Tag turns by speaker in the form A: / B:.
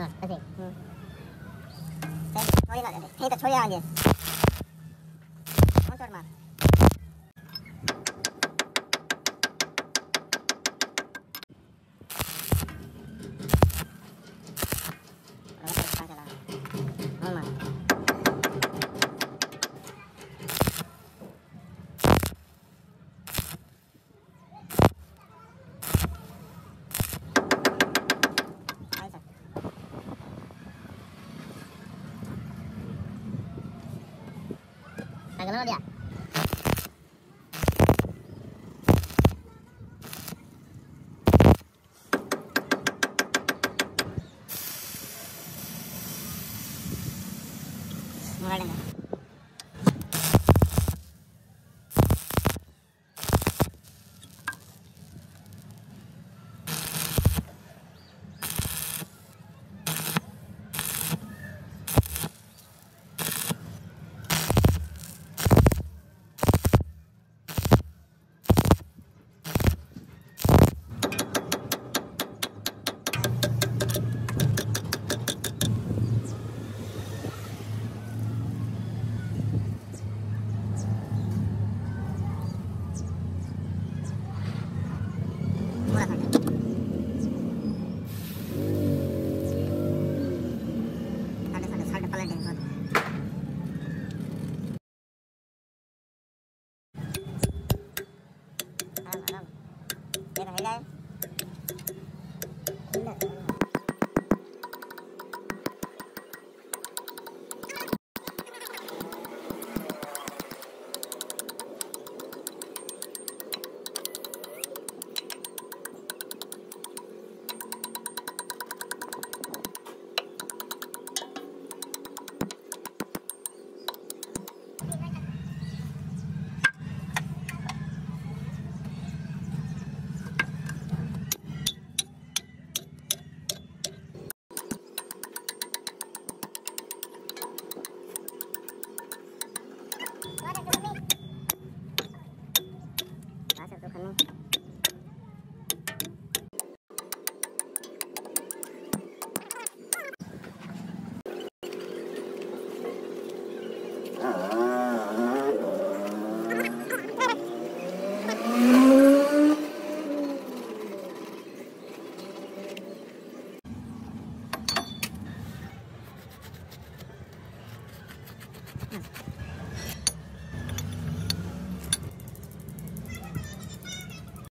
A: 응, 선생님. 응. 저희가, 그러니까 저희가 이제, 저희가 이제, 오른쪽으로 막. 哪个老的呀我那 Ngày.